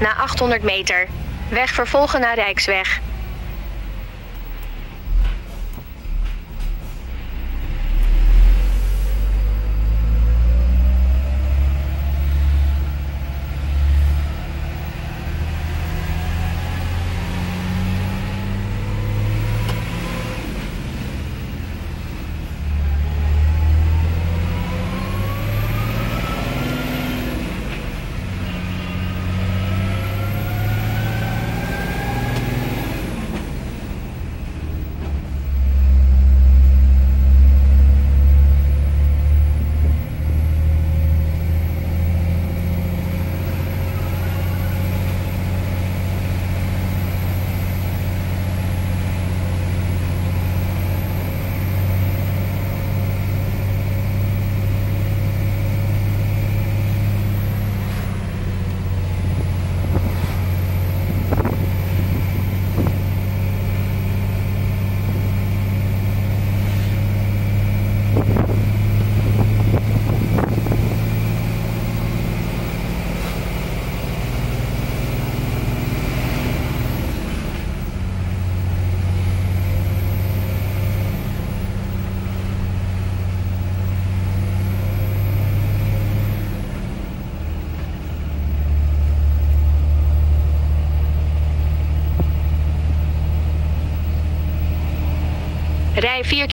Na 800 meter. Weg vervolgen naar Rijksweg. Rij 4